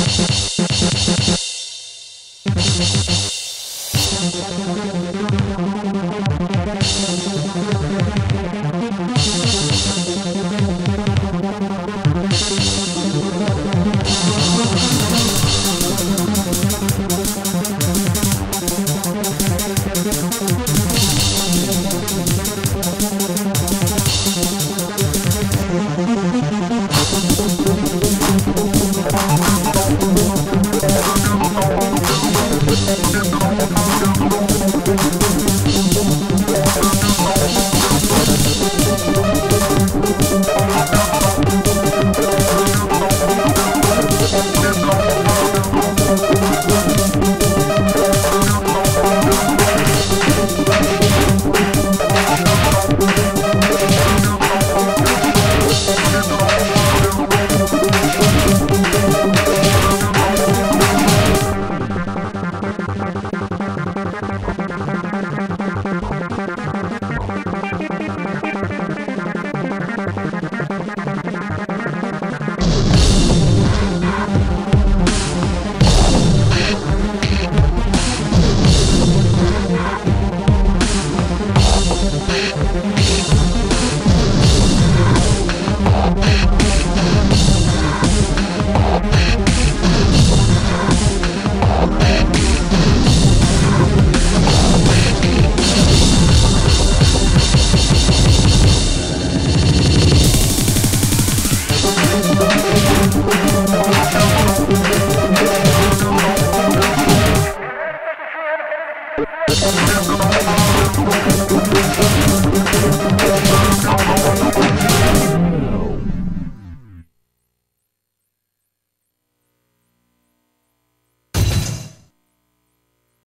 Thank you. Música